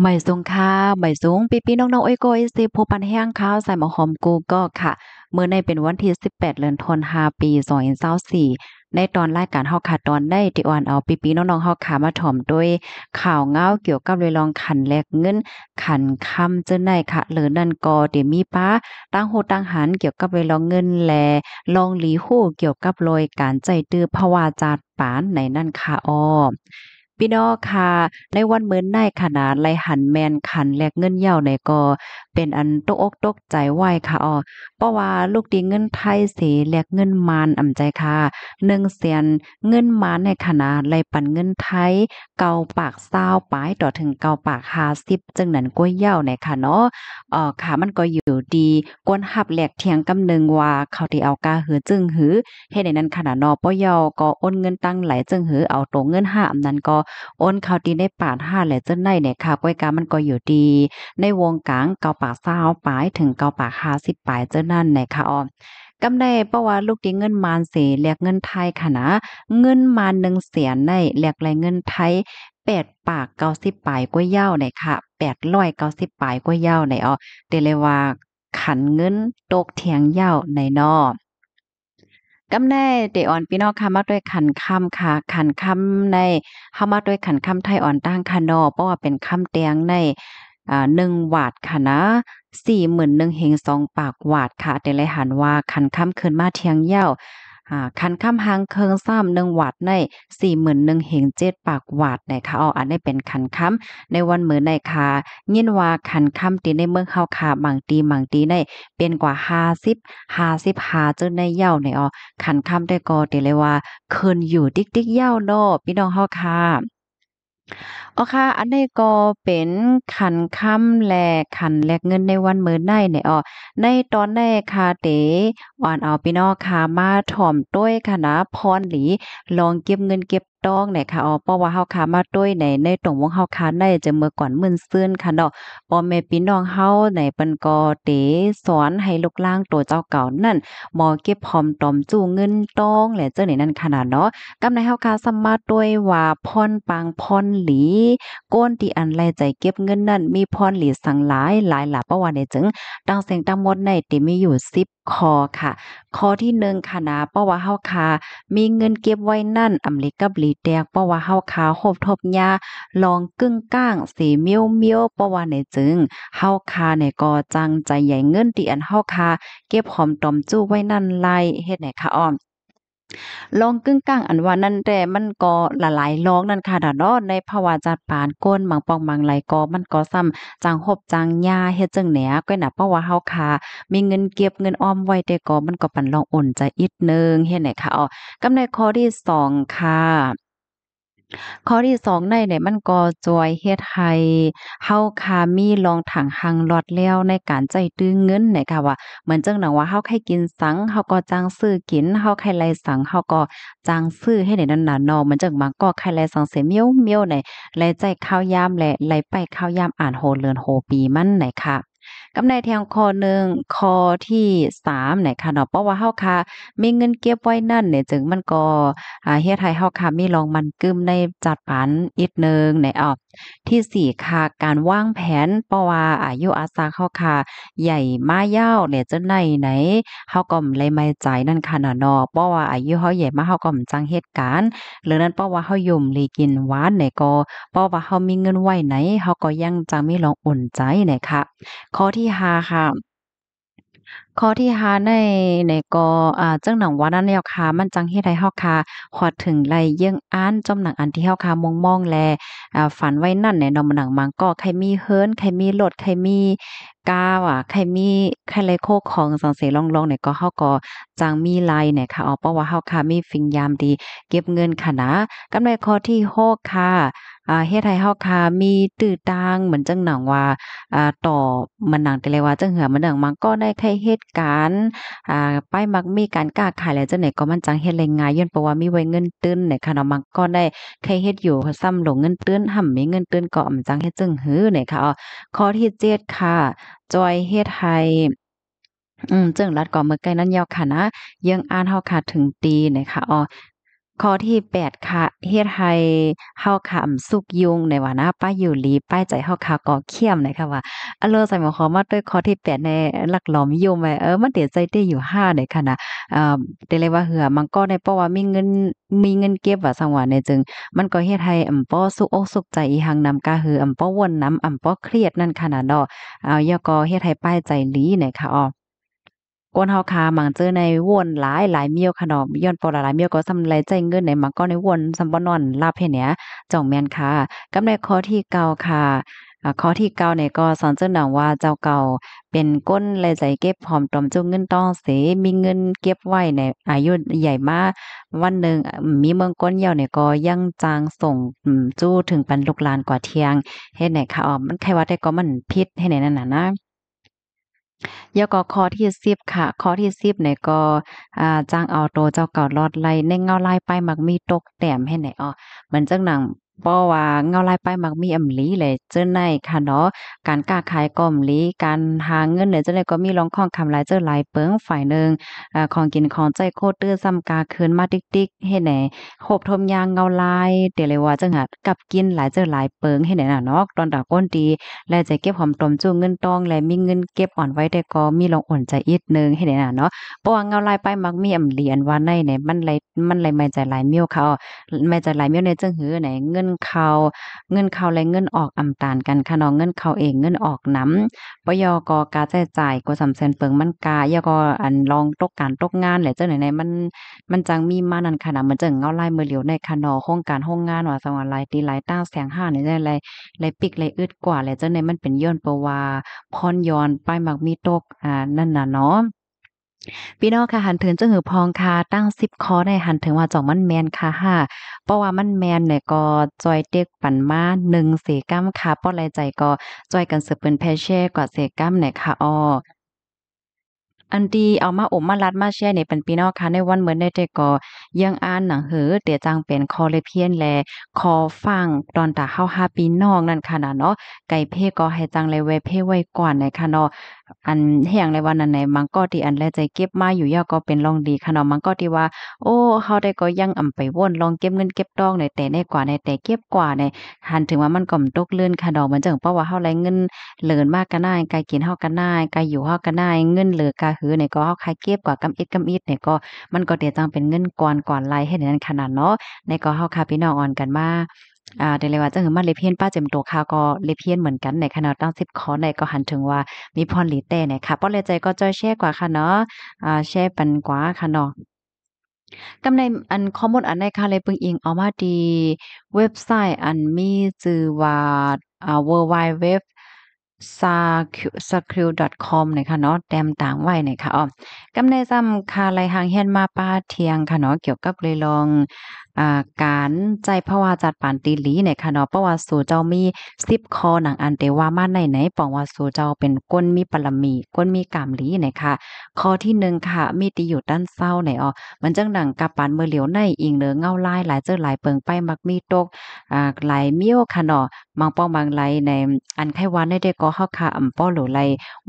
ไม่สูงค่ะไม่สูงปีๆน้องๆอ้อยก้อยสิผู้ปันแห้งข้าวใส่หมอหอมกูก็ค่ะ เมื้อในเป็นวันที่ 18เดือนธันวาปี2024ในตอนรายการเฮาค่ะตอนได้ที่อ่อนเอาปีๆน้องๆเฮาค่ะมาถ่อมด้วยข่าวเงาเกี่ยวกับเรื่องขันแลกเงิน ขันคำจังได๋ค่ะหรือนั่นก็ได้มีป้าตั้งโหตั้งหันเกี่ยวกับเรื่องเงินแลลองหลีฮู้เกี่ยวกับรอยการใจตื้อภาวะจาดปานในนั่นค่ะอ้อ พี่น้องค่ะในวันเหมือในายขนาดไลหันแมนขันแลกเงินเย้าในก็เป็นอันตกอกตกใจไหวค่ะอ้อเพราะว่าลูกดีเงินไทยเสิแลกเงินมานอ่ำใจค่ะ1แสนเงินมานในขนาดไลปันเงินไทย เกาปาก20ปลายต่อถึงเกาปาก50จึงนั้นกวยเย้าในค่ะเนาะอ่อค่ะมันก็อยู่ดีกวนรับแลกเถียงกำนึงว่าเขาที่เอากาหือจึงหือเฮ็ดให้นั้นขนาดนาะป้อเย้าก็โอนเงินตั้งไหลจึงหือเอาตรงเงิน5อำนั้นก็อนเข้าที่ในปาดห้าแหละจังได๋เนี่ยค่ะก้อยกามันก็อยู่ดี ในวงกลางเกาปาก20ปลายถึงเกาปาก50ปลายเจังนั้นแหละค่ะอ้อกำได้เพราะว่าลูกที่เงินมานเสแลกเงินไทยค่ะนะเงินมาน1แสนได้แลกแลเงินไทย8ปดปาก90ปลายกว่าเย้าเนี่ยค่ะ890ปลายกว่าเย้าในอ้อได้เลยว่าขันเงินตกเถียงเย้าในนอ กำแน่เดอ่อนพี่น้องค่ะมาด้วยขันค่ำค่ะขันค่ำในเฮามาด้วยขันค่ำไทยอ่อนตั้งค่ะนอเพราะว่าเป็นค่ำเตียงในอ่า1วาดค่ะนะ41,000เฮง2ปากวาดค่ะแต่เลยหันว่าขันค่ำขึ้นมาเที่ยงยาว อ่าคันคำหางเคิงซ้ำ1วัดใน41,000เหง7ปากวัดนะคะอ๋ออันนี้เป็นขันคำในวันมื้อในค่ะยินว่าขันคำที่ในเมืองเฮาค่ะบางตีบางตีในเป็นกว่า 50 55จนในเย้าในอ๋อขันคำได้ก็ติเลยว่าคืนอยู่ติ๊กๆเย้าเนาะพี่น้องเฮาค่ะ อ๋อค่ะ อันนี้ก็เป็นขันค่ำและขันแลกเงินในวันมื้อในเนี่ยอ๋อในตอนแรกค่ะเตอ่อนเอาพี่น้องค่ะมาถ่อมต้วยค่ะนะพรหลีลองเก็บเงินเก็บ ตองเนี่ยค่ะอ๋อเพราะว่าเฮาค่ะมาต้วยในในตรงวงเฮาค่ะได้จะเมื่อก่อนมึนซื่นค่ะเนาะพ่อแม่พี่น้องเฮาในเปิ้นก็เตสอนให้ลูกหลานตัวเจ้าเก่านั่นหมอเก็บพร้อมตอมจู้เงินตองและจังได๋นั่นขนาดเนาะกำในเฮาค่ะสามารถต้วยว่าพรปังพรหลีก้นที่อันไลใจเก็บเงินนั่นมีพรหลีสังหลายหลายหลาเพราะว่าในจึงตั้งเสียงตั้งหมดในติมีอยู่10 ข้อค่ะ ข้อที่1ค่ะนะเพราะว่าเฮาคามีเงินเก็บไว้นั่นอำลิกับลีแตกเพราะว่าเฮาค่ะโฮบทบยาลองกึ่งก้างสีเมียวเมียวเพราะว่าในจึงเฮาคาเนี่ยก็จังใจใหญ่เงินที่อันเฮาคาเก็บหอมตอมจู้ไว้นั่นไล่เฮ็ดไหนคะอ้อม ลองกึ่งกลางอันว่านั่นแต่มันก็ละลายลองนั่นค่ะดาเนาะในภาวะจัดปานก้นบางปองบางไหลก็มันก็ซ้ำจังหบจังยาเฮ็ดจังแหนก็น่ะเพราะว่าเฮาค่ะ มีเงินเก็บเงินออมไว้แต่ก็มันก็ปันลองอ่นใจอีกนึงเฮ็ดไหนคะอ๋อกำในข้อที่2ค่ะ ข้อที่2ในเนี่ยมันก็จวยเฮ็ดให้เฮาค่ะมีรองถังหังลอดแล้วในการใจตื้อเงินเนี่ยค่ะว่าเหมือนจังหนังว่าเฮาใครกินสังเฮาก็จ้างซื้อกินเฮาใครไล่สังเฮาก็จ้างซื้อให้ได้นั่นน่ะเนาะเหมือนจังบางก็ใครไล่สังเสียเมียวเมียวในไล่ใจข้าวยามและไล่ไปข้าวยามอ่านโหเลือนโหปีมันไหนค่ะ กำในแทงข้อหนึ่งข้อที่3เนี่ยค่ะเนาะเพราะว่าเฮาค่ะมีเงินเก็บไว้นั่นเนี่ยจึงมันก็อ่าเฮ็ดให้เฮาค่ะมีรองมันกึมในจัดปันอีกหนึ่งเนี่ยอ้อที่4ค่ะการวางแผนเพราะว่าอายุอาสาเฮาค่ะใหญ่มายาวเนี่ยจังได๋ไหนเฮาก็เลยไม่ใจนั่นค่ะน่ะเนาะเพราะว่าอายุเฮาใหญ่มาเฮาก็จังเหตุการณ์หรือนั้นเพราะว่าเฮายุ่มลีกินหวานเนี่ยก็เพราะว่าเฮามีเงินไว้ไหนเฮาก็ยังจังมีรองอุ่นใจเนี่ยค่ะข้อที่ 5 ค่ะ ข้อที่5ในในก็อ่าจังหนังว่านั้นแล้วค่ะมันจังเฮ็ดให้เฮาค่ะฮอดถึงไลเยี่ยงอ้านจอมหนังอันที่เฮาค่ะมองๆแลอ่าฝันไว้นั่นแหละเนาะหนังมังก็ใครมีเฮินใครมีรถใครมีกาว่ะใครมีใครเลยโคของสังเสร่องๆเนี่ยก็เฮาก็จังมีลเนี่ยค่ะอ๋อเพราะว่าเฮาค่ะมีฟิงยามดี เก็บเงินค่ะนะกำไรข้อที่6ค่ะอ่าเฮ็ดให้เฮาค่ะมีตื้อตางเหมือนจังหนังว่าอ่าต่อมันหนังแต่เลยว่าจังเหือมันหนังมันก็ได้ใครเหตุการณ์อ่ายมักมีการค้าขายแล้วจังไหนก็มันจังเฮ็ดได้ง่ายย้อนเพราะว่ามีไว้เงินตื้นในค่ะเนาะมันก็ได้ใครเฮ็ดอยู่ซ้ำหลงเงินตื้นห่ำมีเงินตื้นก็อำจังเฮ็ดจึงหือในค่ะอ๋อข้อที่7ค่ะ จอยเฮ็ดให้อืมจึงรัดก็เมื่อไกลนั้นยาวค่ะนะยังอ่านเฮาค่ะถึงตีนะคะอ๋อ ข้อที่8ค่ะเฮ็ดให้เฮาค่ะอำสุกยุงในว่านะป้าอยู่ลีป้ายใจเฮาค่ะก็เขี้ยมนะคะว่าอเลอใส่หมายความาด้วยข้อที่8ในหลักหลอมยุงไว้เออมันเดี๋ยวใจได้อยู่5ในค่ะนะอ่าได้เลยว่าเหือมันก็ได้เพราะว่ามีเงินมีเงินเก็บว่าสังวาเนี่ยจึง มันก็เฮ็ดให้อำป้อสุกอกสุกใจอีหังนำกาหืออำป้อวนนำอำป้อเครียดนั่นค่ะนะดอกเอายอก็เฮ็ดให้ป้ายใจลีนะคะอ๋อ กวนเฮาคามังเจอในวนหลายหลายเมียวขนมย้อนปอหลายเมียวก็สำไรใจเงินในมังก็ในวนสำบ่นอนลาบเฮ็ดเนี่ยจ่องแม่นค่ะกำในข้อที่เก่าค่ะข้อที่เก้าเนี่ยก็สอนเจ้าหนังว่าเจ้าเก่าเป็นก้นแลใจเก็บหอมตอมจุงเงินต้องเสมีเงินเก็บไว้ในอายุใหญ่มากวันหนึ่งมีเมืองก้นเหี่ยวเนี่ยก็ยังจางส่งจู้ถึงปันลูกลานกว่าเทียงเฮ็ดไหนค่ะอ๋อมันใครว่าได้ก็มันพิษให้ไหนนั่นน่ะนะ ยก็ข้อที่สิบค่ะ ข้อที่สิบเนี่ยก็อ่าจ้างเอาโตเจ้าเก่ารอดไล่ในเงาลายไปมักมีตกแต้มให้ไหนอ๋อมันจังหนัง เพราะว่าเงาลายไปมักมีอำลีเลยเจ้าในค่ะเนาะการค้าขายก็อำลีการหาเงินเนี่ยเจ้าไดก็มีรองข้องคำหลายเจ้าหลายเปิงฝ่ายหนึงอ่าของกินของใจโคตรตื้อซ้ำกาคืนมาติ๊กๆเฮ็ดไหนโคบทมยางเงาลายเดี๋ยวเลยว่าจังหัดกับกินหลายเจ้าหลายเปิงเฮ็ดไหนน่ะเนาะตอนดาก้นดีและจะเก็บหอมตมจู้เงินตองและมีเงินเก็บอ่อนไว้ได้ก็มีลองอ่อนใจอีกนึงเฮ็ดไหนน่ะเนาะเพราะว่าเงาลายไปมักมีอำลีอันว่าในเนี่ยมันไหลมันไหลมาใจหลายเมียวเขาแม่ใจหลายเมียวในจังหือไหนเงินเขาเงินเข้าและเงินออกอำตานกันค่ะเนาะเงินเข้าเองเงินออกนำปยกกาใช้จ่ายก็สำเซนเปิงมันกายกอันลองตกการตกงานแหละจังไหนๆมันมันจังมีมานั่นค่ะนะมันจังเงาลายมือเหลียวในค่ะนาะโครงการโรงงานว่าสังว่าหลายตีหลายต้าแสงห้านี่ได้หลายหลายปิกหลายอึดกว่าแหละจังไหนมันเป็นย้อนเพระว่าพรย้อนป้ายมักมีตกอ่านั่นน่ะเนาะ พี่น้องค่ะหันถึงจังหือพองค่ะตั้ง10ข้อได้หันถึงว่าจ่องมันแมนค่ะห้าเพราะว่ามันแมนเนี่ยก็จอยเต็กปันมา1เสกัมค่ะป้อหลายใจก็จอยกันสืบเป็นแพเช่กว่าเสกัมเนี่ยค่ะอ้ออันดีเอามาอมมารัดมาแชร์นี่เป็นพี่น้องค่ะในวันเหมือนได้แต่ก็ยังอ่านหนังหือเตียจังเป็นคอเลเพียนแล คอฟังตอนตาเฮาหาปีน้องนั่นค่ะนะเนาะไก่เพ่ก็ให้จังเลยไว้เพ่ไว้ก่อนในค่ะเนาะอันแห่งในวันนั้นไหนมันก็ที่อันแลใจเก็บมาอยู่ยาก็เป็นรองดีค่ะเนาะมันก็ที่ว่า โอ้เฮาได้ก็ยังอำไปว่นลองเก็บเงินเก็บดอกในแต่ในกว่าในแต่เก็บกว่าในหันถึงว่ามันก็ตกเลื่อนค่ะดอกมันจังเพราะว่าเฮาไรเงินเหลินมากก็ได้ไกกินเฮาก็ได้ไกอยู่เฮาก็ได้เงินเหลือกะหือเนี่ยก็เฮาคายเก็บกว่ากำอิดกำอิดเนี่ยก็มันก็เดี๋ยวจังเป็นเงินก่อนก่อนไล่ให้นั้นขนาดเนาะในก็เฮาค่ะพี่น้องอ่อนกันมา อ่าได้เลยว่าจังหือมาเลเพียนป้าเจมโตค่ะก็เลเพียนเหมือนกันในขนาดตั้ง10ข้อในก็หันถึงว่ามีพรหลีแต่เนี่ยค่ะป้อเลยใจก็จอยแชร์กว่าค่ะเนาะอ่าแชร์ปันกว่าค่ะเนาะกำในอันข้อมูลอันในค่ะเลยปึงอิงเอามาดีเว็บไซต์อันมีชื่อว่าอ่า www sacrew.com เนี่ยค่ะเนาะแต้มต่างไว้เนี่ยค่ะอ๋อกำในซ้ำคาไลหางเฮียนมาป้าเทียงค่ะเนาะเกี่ยวกับเลยลอง อ่าการใจภาวะจัดปานตีหลีเนี่ยค่ะเนาะเพราะว่าสู่เจ้ามี10ข้อหนังอันเตว่ามาในไหนปองว่าสู่เจ้าเป็นก้นมีปรมีก้นมีกามหลีเนี่ยค่ะข้อที่1ค่ะ มีติอยู่ด้านเศร้าเนี่ยอ๋อมันจังดังกับปานมือเหลียวในอิงเนือเงาลายหลายเจอหลายเปิงไปมักมีตกอ่าหลายเมี้ยวค่ะเนาะบางป้องบางไหลในอันไขวันได้ได้ก็เฮาค่ะอำป้อโหลไหล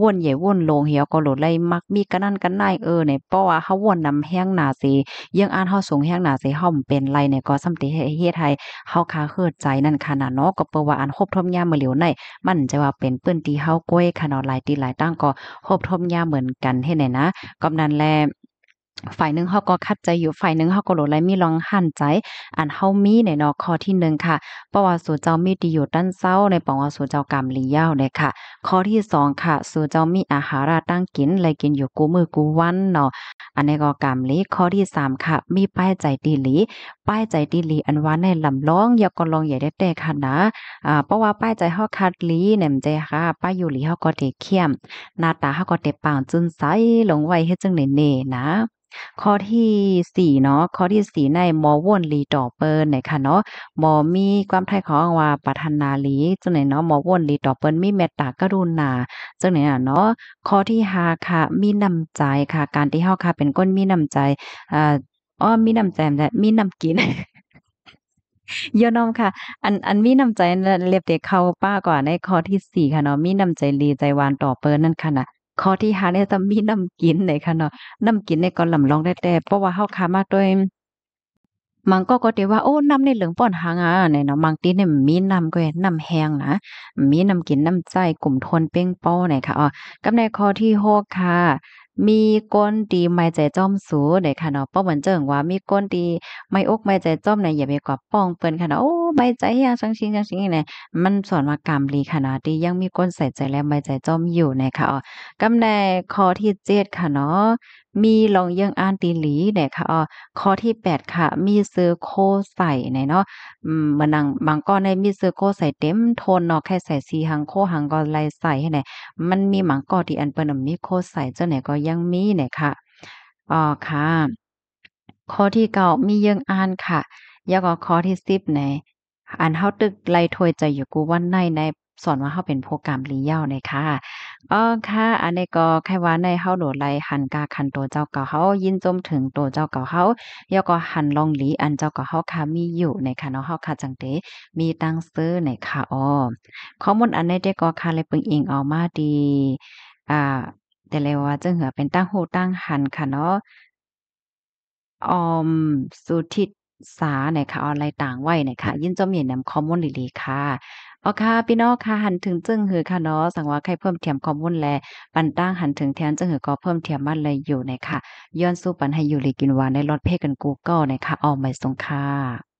ว่นใหญ่ว่นลงเหี่ยวก็โหลไหลมักมีกันนั่นกันได้เออเนี่ยเพราะว่าเฮาว่นนำแห้งหนาสิยังอ่านเฮาสูงแห้งหนาสิเฮาเป็นไรเนี่ยก็สำติให้เฮ็ดให้เฮาคาเคิดใจนั่นค่ะนะเนาะก็เปิว่าอันครบทมยามมื้อเหลียวในมันจะว่าเป็นปื้นตีเฮาก้อยค่ะเนาะหลายตีหลายตั้งก็ครบทมยามเหมือนกันเฮ็ดไหนนะกำนั้นแล ฝ่ายหนึ่งเขาก็คัดใจอยู่ฝ่ายหนึ่งเขาก็โหลดไลมีลองหั่นใจ อันเฮามีในเนาะข้อที่ 1 ค่ะเพราะว่าสู่เจ้ามีดีอยู่ด้านเซ้าในปองว่าสู่เจ้ากรรมลียาวเลยค่ะ ข้อที่ 2 ค่ะ สู่เจ้ามีอาหาราตั้งกินเลยกินอยู่กูมือกูวันเนาะอันนี้ก็กรรมลีข้อที่ 3 ค่ะ มีป้ายใจดีหลีป้ายใจดีหลีอันว่าในลำร้องอย่าก็ลองอย่าได้แต่ค่ะนะอ่าเพราะว่าป้ายใจเฮาคัดลีเนี่ยมันใจค่ะ ป้ายอยู่หลีเฮาก็เตเข้มหน้าตาเฮาก็เตปางจุนใสลงไว้เฮ็ดจังเน่ๆนะข้อที่สี่เนาะข้อที่สี่ในมอวนลีต่อเปิ้นในค่ะเนาะมอมีความไทยของว่าปรารถนาลีจังไหนเนาะมอวนลีต่อเปิ้นมีเมตตากรุณาจังไหนอะเนาะข้อที่ห้าค่ะ มีน้ำใจค่ะ การที่เฮาค่ะ เป็นคนมีน้ำใจอ่าอ้อมีน้ำใจแต่มีน้ำกินยอน้อมค่ะ อันอันมีน้ำใจเรียบเด็กเข้าป้ากว่าในข้อที่สี่ค่ะเนาะมีน้ำใจลีใจวานต่อเปิ้นนั่นค่ะนะ ข้อที่หาเนี่ยจะมีน้ำกินเลยค่ะเนาะน้ำกินเนี่ยก็ลำลองได้แต่เพราะว่าเฮาคามาด้วยมันก็ก็เตว่าโอ้น้ำในเหลืองป้อนหางอะเนี่ยเนาะบางทีเนี่ยมีน้ำก็น้ำแห้งนะมีน้ำกินน้ำใจกลุ่มทนเป้งเป้าเนี่ยค่ะอ๋อกำในข้อที่หกค่ะ มีก้นดีไม่ใจจ้อมสูเนี่ยค่ะเนาะป้อเหมือนเจิงว่ามีก้นดีไม่อกไม่ใจจ้อมเนี่ยอย่าไปกว่าป้องเปิ้นค่ะเนาะโอ้ใบใจอย่างจังชิงจังชิงเนี่ยมันสอนว่ากามลีค่ะเนาะที่ยังมีก้นใส่ใจและใบใจจ้อมอยู่นะคะอ๋อกำในข้อที่7ค่ะเนาะมีลองเยื่องอ่านตีหลีเนี่ยค่ะอ๋อข้อที่8ค่ะ มีซื้อโคใส่เนี่ยเนาะอืมมันนังบางก้อนในมีซื้อโคใส่เต็มโทนเนาะแค่ใส่สีหังโคหังก็ไล่ใส่ให้ไหนมันมีหมังก้อที่อันเปิ้นมีโคใส่เจ้าไหนก็ยังมีเนี่ยค่ะอ๋อค่ะ ข้อที่เก้ามีเยื่องอ่านค่ะแล้วก็ข้อที่10ในอันเฮาตึกไล่ถวยใจอยู่กูวันในในสอนว่าเฮาเป็นโปรแกรมลีเยาวเนี่ยค่ะอ๋อค่ะ อันนี้ก็แค่ว่าในเฮาโดดไล่หันกาคันโตเจ้าเก่าเฮายินจมถึงโตเจ้าเก่าเฮาแล้วก็หันลองหลีอันเจ้าเก่าเฮาค่ะมีอยู่ในค่ะเนาะเฮาค่ะจังเตมีตั้งซื้อในค่ะอ้อข้อมูลอันนี้ได้ก็ค่ะเลยปึงอิงเอามาดี อ่า แต่แล้วว่าจึงเหือเป็นตั้งโฮตั้งหันค่ะเนาะออมสุทิตสาเนี่ยค่ะออนไลน์ต่างไว้เนี่ยค่ะ ยินจอมเย็นนำข้อมูลดีค่ะอ๋อค่ะพี่น้องค่ะหันถึงจึงหือค่ะเนาะสังว่าใครเพิ่มเติมข้อมูลแลปันตั้งหันถึงแทนจึงหือก็เพิ่มเติมมาเลยอยู่เนี่ยค่ะย้อนสู้ปันให้อยู่ลีกินหวานในรถเพกันกูเกิลเนี่ยค่ะออมไม่สงค่ะ